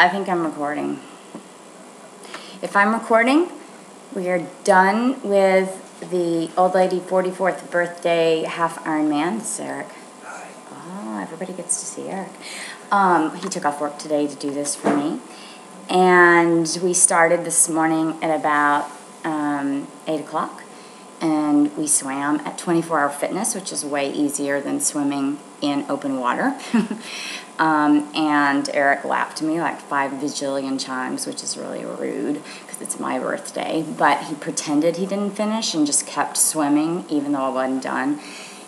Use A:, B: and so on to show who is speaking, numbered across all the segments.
A: I think I'm recording. If I'm recording, we are done with the old lady 44th birthday half Ironman. This is Eric. Oh, everybody gets to see Eric. Um, he took off work today to do this for me. And we started this morning at about um, 8 o'clock. And we swam at 24 Hour Fitness, which is way easier than swimming in open water. um, and Eric laughed me like five bajillion times, which is really rude because it's my birthday. But he pretended he didn't finish and just kept swimming, even though I wasn't done.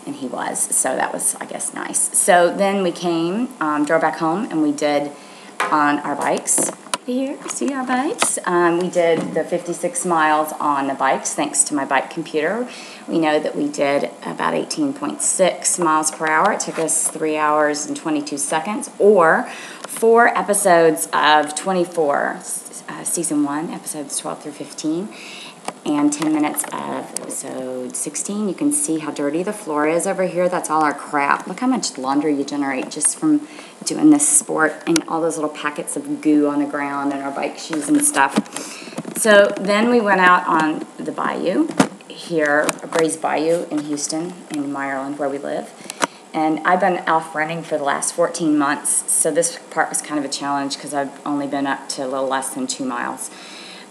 A: And he was. So that was, I guess, nice. So then we came, um, drove back home, and we did on our bikes here, see our bikes. Um, we did the 56 miles on the bikes thanks to my bike computer. We know that we did about 18.6 miles per hour. It took us three hours and 22 seconds, or four episodes of 24, uh, season one, episodes 12 through 15 and 10 minutes of episode 16. You can see how dirty the floor is over here. That's all our crap. Look how much laundry you generate just from doing this sport and all those little packets of goo on the ground and our bike shoes and stuff. So then we went out on the bayou here, Braes Bayou in Houston, in Meyerland, where we live. And I've been off running for the last 14 months, so this part was kind of a challenge because I've only been up to a little less than two miles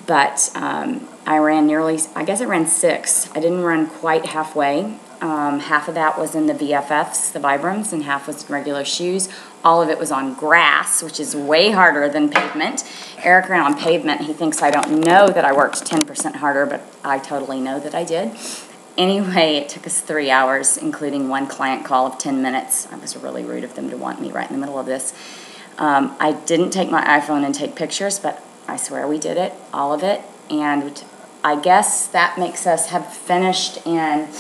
A: but um, I ran nearly, I guess I ran six. I didn't run quite halfway. Um, half of that was in the VFFs, the Vibrams, and half was in regular shoes. All of it was on grass, which is way harder than pavement. Eric ran on pavement. He thinks I don't know that I worked 10% harder, but I totally know that I did. Anyway, it took us three hours, including one client call of 10 minutes. I was really rude of them to want me right in the middle of this. Um, I didn't take my iPhone and take pictures, but I swear we did it, all of it. And I guess that makes us have finished in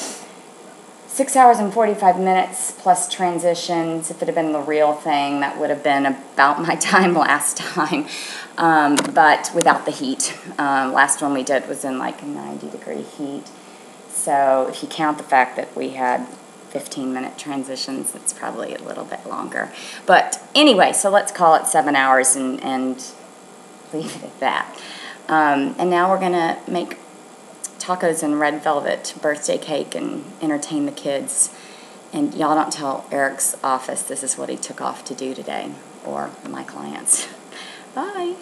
A: six hours and 45 minutes plus transitions. If it had been the real thing, that would have been about my time last time, um, but without the heat. Um, last one we did was in like 90 degree heat. So if you count the fact that we had 15 minute transitions, it's probably a little bit longer. But anyway, so let's call it seven hours and, and leave it at that. Um, and now we're going to make tacos and red velvet birthday cake and entertain the kids. And y'all don't tell Eric's office this is what he took off to do today, or my clients. Bye.